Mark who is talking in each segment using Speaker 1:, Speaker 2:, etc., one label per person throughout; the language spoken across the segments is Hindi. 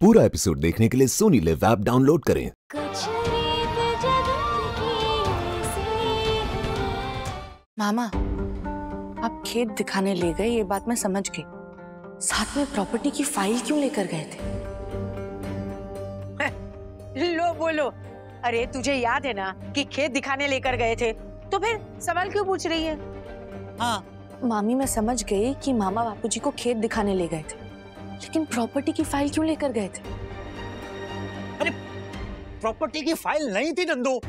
Speaker 1: पूरा एपिसोड देखने के लिए सोनी लिव ऐप डाउनलोड करें।
Speaker 2: मामा आप खेत दिखाने ले गए ये बात मैं समझ गई। साथ में प्रॉपर्टी की फ़ाइल क्यों लेकर गए थे?
Speaker 3: लो बोलो। अरे तुझे याद है ना कि खेत दिखाने लेकर गए थे? तो फिर सवाल क्यों पूछ रही है?
Speaker 2: हाँ मामी मैं समझ गई कि मामा बापूजी को खेत दिखाने ले गए थे। लेकिन प्रॉपर्टी की फ़ाइल क्यों लेकर गए थे?
Speaker 4: अरे प्रॉपर्टी की फ़ाइल नहीं थी नंदू।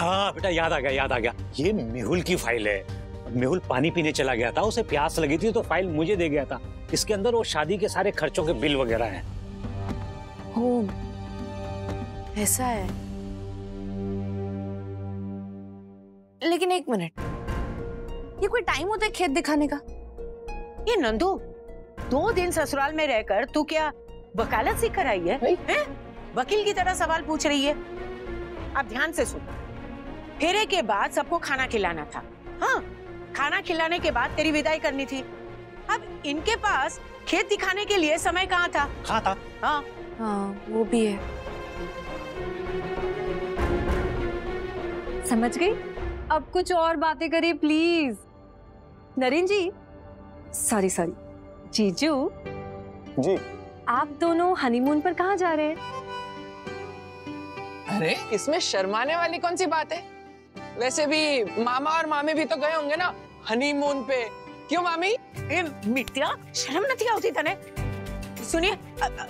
Speaker 4: हाँ बेटा याद आ गया याद आ गया। ये मेहुल की फ़ाइल है। मेहुल पानी पीने चला गया था उसे प्यास लगी थी तो फ़ाइल मुझे दे गया था। इसके अंदर वो शादी के सारे खर्चों के बिल वगैरह हैं।
Speaker 2: ओ ऐसा है। लेकिन एक मिनट। ये कोई टाइम होता है खेत दिखाने का?
Speaker 3: ये नंदू दो दिन ससुराल में रहकर तू क्या वकालत सीख कर आई है, हैं? वकील की तरह सवाल पूछ रही है। अब ध्यान से सुन। फेरे के बाद सबको खाना खिलाना था। हाँ खाना खिलाने के बाद तेरी विदाई करनी थी। अब इनके पास खेत दिखाने के लिए समय कहाँ था?
Speaker 4: हाँ था?
Speaker 3: हाँ।
Speaker 2: हाँ वो भी है।
Speaker 5: समझ गई? अब कुछ और बातें करिए please Naren ji sorry sorry जीजू
Speaker 6: जी।
Speaker 5: आप दोनों हनीमून पर कहाँ जा रहे हैं?
Speaker 7: अरे इसमें शर्माने वाली कौन सी बात है? वैसे भी मामा और मामी भी तो गए होंगे ना हनीमून पे। क्यों मामी?
Speaker 3: ए मिट्टिया शर्म नहीं होती तने? सुनिए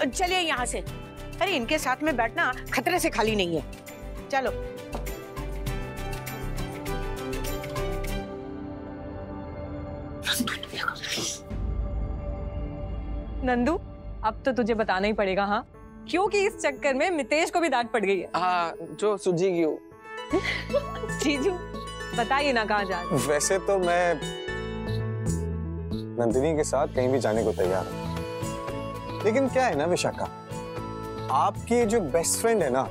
Speaker 3: चलिए यहाँ से। अरे इनके साथ में बैठना खतरे से खाली नहीं है। चलो
Speaker 5: नंदू अब तो तुझे बताना ही पड़ेगा हाँ? क्योंकि इस चक्कर में मितेश को भी डांट पड़ गई है।
Speaker 7: हाँ जो सूझी गई
Speaker 5: जीजू बताइए ना कहाँ जा रहे
Speaker 6: वैसे तो मैं नंदिनी के साथ कहीं भी जाने को तैयार हूँ। लेकिन क्या है ना विशाखा आपकी जो बेस्ट फ्रेंड है ना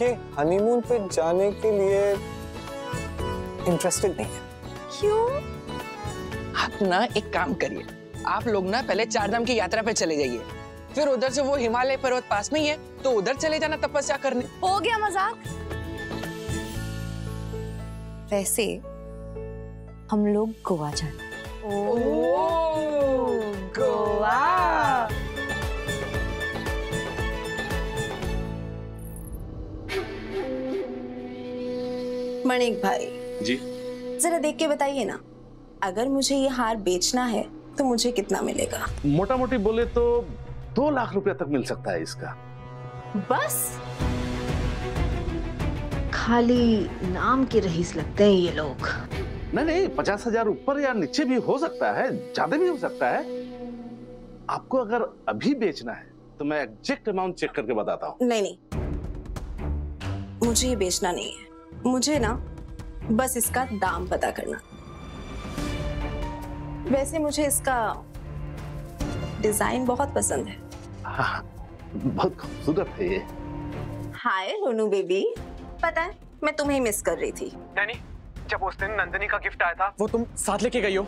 Speaker 6: ये हनीमून पे जाने के लिए इंटरेस्टेड नहीं है।
Speaker 5: क्यों?
Speaker 7: आप ना एक काम करिए। आप लोग ना पहले चारधाम की यात्रा पे चले जाइए। फिर उधर से वो हिमालय पर्वत पास में ही है तो उधर चले जाना तपस्या करने।
Speaker 2: हो गया मज़ाक। वैसे हम लोग गोवा जाए।
Speaker 7: गोवा।
Speaker 2: मणिक भाई
Speaker 8: जी।
Speaker 2: जरा देख के बताइए ना अगर मुझे ये हार बेचना है तो मुझे कितना मिलेगा?
Speaker 8: मोटा मोटी बोले तो दो लाख रुपया तक मिल सकता है इसका।
Speaker 2: बस।
Speaker 9: खाली नाम के रईस लगते हैं ये लोग।
Speaker 8: नहीं नहीं पचास हज़ार ऊपर या नीचे भी हो सकता है ज़्यादा भी हो सकता है। आपको अगर अभी बेचना है तो मैं एग्जैक्ट अमाउंट चेक करके बताता हूँ।
Speaker 2: नहीं नहीं। मुझे ये बेचना नहीं है। मुझे ना बस इसका दाम पता करना। वैसे मुझे इसका डिज़ाइन बहुत पसंद है।
Speaker 8: हाँ, बहुत खूबसूरत है ये।
Speaker 2: Hi Ronu baby. पता है मैं तुम्हें मिस कर रही थी।
Speaker 6: नैनी जब उस दिन नंदिनी का गिफ्ट आया था वो तुम साथ लेके गई हो।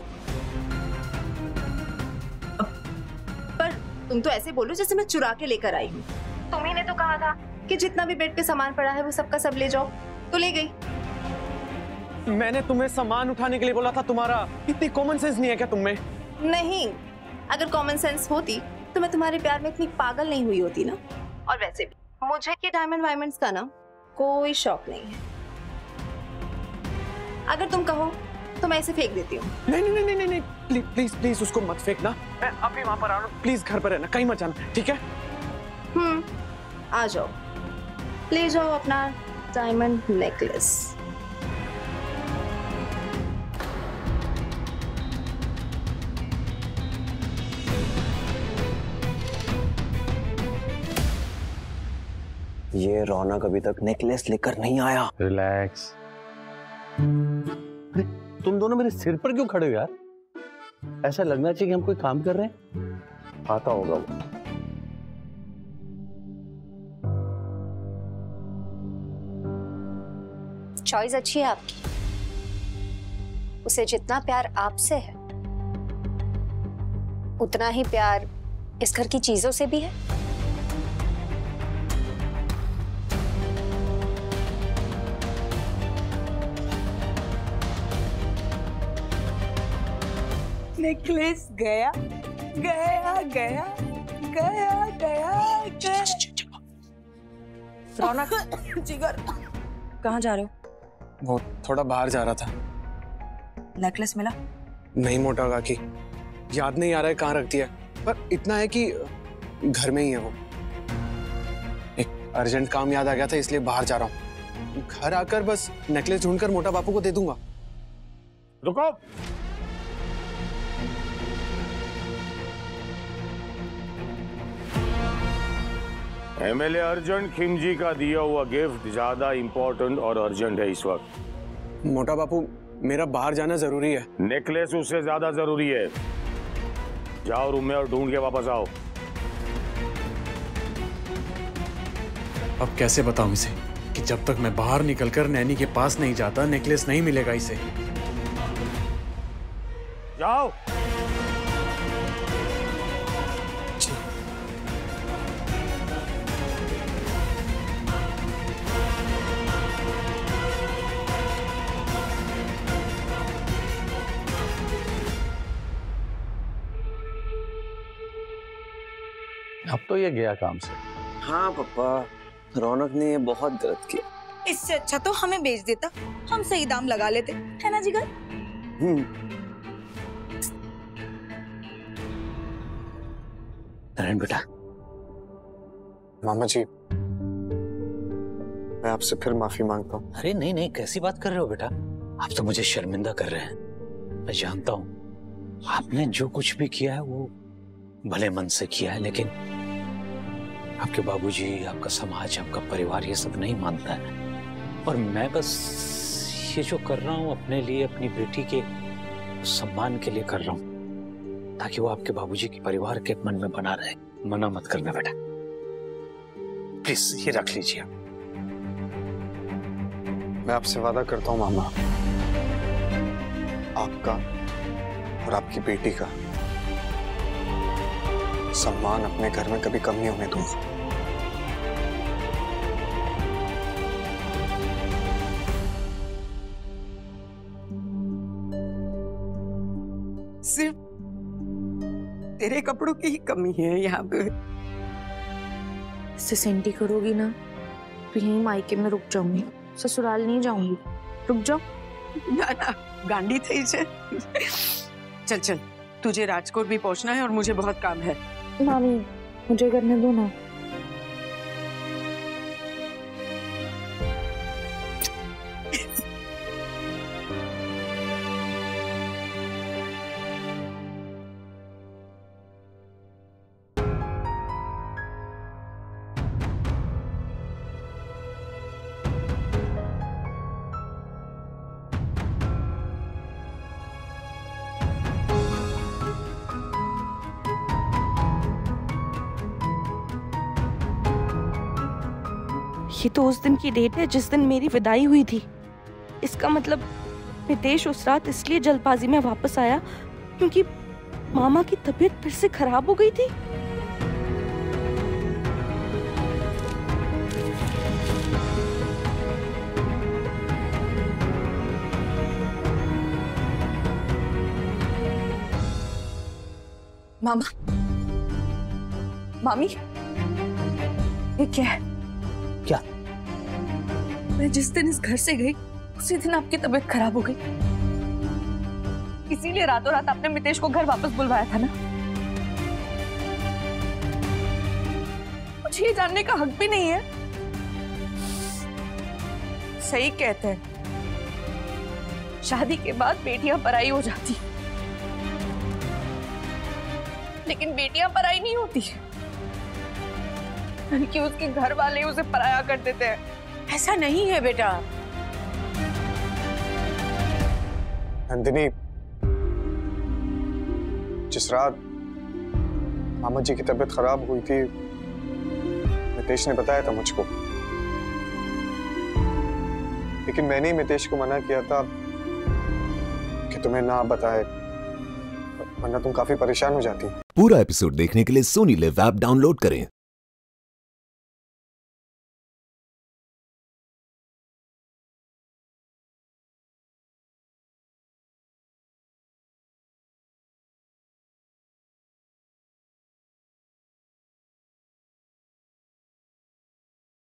Speaker 2: पर तुम तो ऐसे बोलो जैसे मैं चुरा के लेकर आई हूँ। तुम्ही ने तो कहा था कि जितना भी बेड पे सामान पड़ा है वो सबका सब ले जाओ। तो ले गई।
Speaker 6: मैंने तुम्हें सामान उठाने के लिए बोला था तुम्हारा इतनी कॉमन सेंस नहीं है क्या तुम में?
Speaker 2: नहीं। अगर कॉमन सेंस होती तो मैं तुम्हारे प्यार में इतनी पागल नहीं हुई होती ना? और वैसे भी मुझे ये डायमंड वायमंड्स का ना कोई शौक नहीं है। अगर तुम कहो तो मैं इसे फेंक देती हूँ।
Speaker 6: नहीं नहीं नहीं नहीं नहीं प्लीज़ प्लीज़ प्लीज़ उसको मत फेंकना मैं अभी वहाँ पर आ रहा हूँ प्लीज़ घर पर रहना कहीं मत जाना ठीक है?
Speaker 2: हम्म आ जाओ। ले जाओ अपना डायमंड नेकलेस
Speaker 6: ये रौनक अभी तक नेकलेस लेकर नहीं आया।
Speaker 8: रिलैक्स
Speaker 10: तुम दोनों मेरे सिर पर क्यों खड़े हो यार? ऐसा लगना चाहिए कि हम कोई काम कर रहे हैं। आता होगा वो।
Speaker 11: चॉइस अच्छी है आपकी।
Speaker 12: उसे जितना प्यार आपसे है उतना ही प्यार इस घर की चीज़ों से भी है।
Speaker 3: नेकलेस गया गया गया गया गया गया।
Speaker 5: रौनक
Speaker 3: जिगर।
Speaker 5: कहाँ जा रहे हो?
Speaker 6: वो थोड़ा बाहर जा रहा था।
Speaker 5: नेकलेस मिला?
Speaker 6: नहीं मोटा काकी। याद नहीं आ रहा है कहाँ रख दिया। पर इतना है कि घर में ही है वो। एक अर्जेंट काम याद आ गया था इसलिए बाहर जा रहा हूँ। घर आकर बस नेकलेस ढूंढकर मोटा बापू को दे दूँगा।
Speaker 8: रुको।
Speaker 13: एमएलए अर्जेंट खिमजी का दिया हुआ गिफ्ट ज़्यादा इंपॉर्टेंट और अर्जेंट है इस वक्त।
Speaker 6: मोटा बापू मेरा बाहर जाना ज़रूरी है।
Speaker 13: नेकलेस उससे ज़्यादा ज़रूरी है। जाओ रूम में और ढूंढ के वापस आओ।
Speaker 14: अब कैसे बताऊँ इसे? कि जब तक मैं बाहर निकलकर नैनी के पास नहीं जाता नेकलेस नहीं मिलेगा इसे।
Speaker 13: जाओ।
Speaker 10: अब तो ये गया काम से।
Speaker 15: हाँ पापा रौनक ने ये बहुत गलत किया।
Speaker 5: इससे अच्छा तो हमें बेच देता। हम सही दाम लगा लेते। है ना जिगर?
Speaker 4: नारायण बेटा।
Speaker 6: मामा जी मैं आपसे फिर माफ़ी माँगता हूँ।
Speaker 4: अरे नहीं नहीं कैसी बात कर रहे हो बेटा? आप तो मुझे शर्मिंदा कर रहे हैं। मैं जानता हूँ। आपने जो कुछ भी किया है वो भले मन से किया है लेकिन आपके बाबूजी, आपका समाज आपका परिवार ये सब नहीं मानता है। और मैं बस ये जो कर रहा हूँ अपने लिए अपनी बेटी के सम्मान के लिए कर रहा हूँ ताकि वो आपके बाबूजी के परिवार के मन में बना रहे। मना मत करना बेटा। प्लीज़ ये रख लीजिए
Speaker 6: मैं आपसे वादा करता हूँ मामा। आपका और आपकी बेटी का सम्मान अपने घर में कभी कम नहीं होने दूँगा।
Speaker 3: तेरे कपड़ों की ही कमी है यहाँ पे।
Speaker 9: इससे सेंटी करोगी ना तो यहीं मायके में रुक जाऊँगी। ससुराल नहीं जाऊँगी। रुक जाओ।
Speaker 3: ना ना गांडी थी इसे। चल चल तुझे राजकोट भी पहुँचना है और मुझे बहुत काम है।
Speaker 9: मामी मुझे करने दो ना।
Speaker 16: ये तो उस दिन की डेट है जिस दिन मेरी विदाई हुई थी। इसका मतलब नितेश उस रात इसलिए जल्दबाजी में वापस आया क्योंकि मामा की तबीयत फिर से खराब हो गई थी।
Speaker 5: मामा? मामी? ये क्या है?
Speaker 4: क्या?
Speaker 5: मैं जिस दिन इस घर से गई, उसी दिन आपकी तबीयत खराब हो गई। इसीलिए रातों रात आपने मितेश को घर वापस बुलवाया था ना? मुझे ये जानने का हक भी नहीं है। सही कहते हैं। शादी के बाद बेटियाँ पराई हो जाती। लेकिन बेटियाँ पराई नहीं होती। बल्कि उसके घर वाले उसे पराया कर देते हैं।
Speaker 3: ऐसा नहीं है बेटा।
Speaker 6: नंदिनी जिस रात मामा जी की तबीयत खराब हुई थी मितेश ने बताया था मुझको। लेकिन मैंने ही मितेश को मना किया था कि तुम्हें ना बताए वरना तुम काफ़ी परेशान हो जाती।
Speaker 1: पूरा एपिसोड देखने के लिए सोनी लिव ऐप डाउनलोड करें।